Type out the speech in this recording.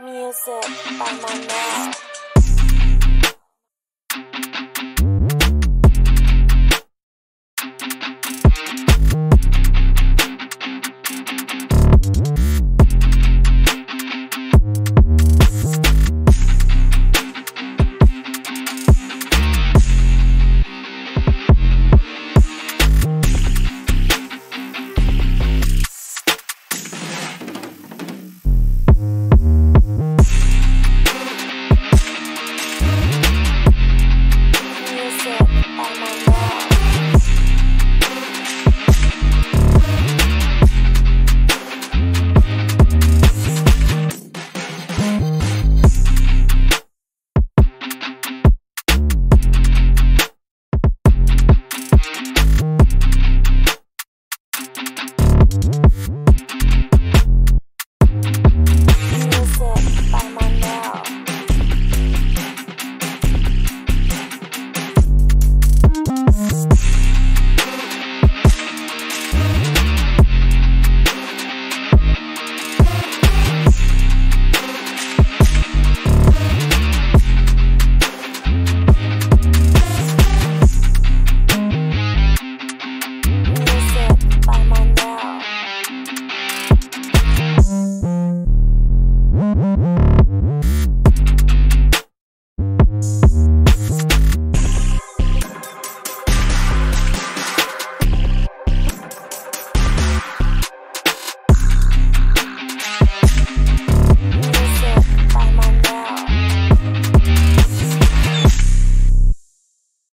Music by my Manuel.